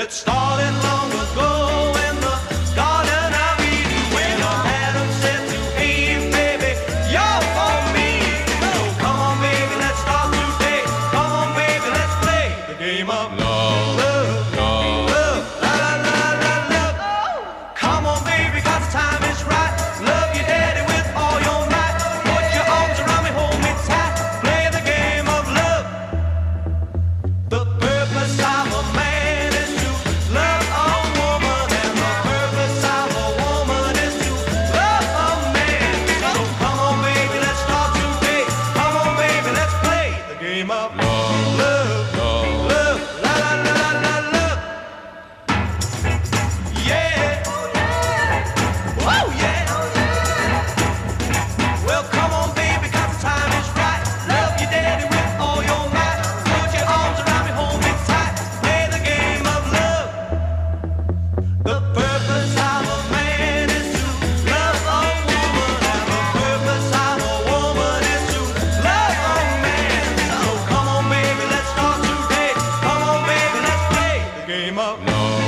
It started long ago. up. know.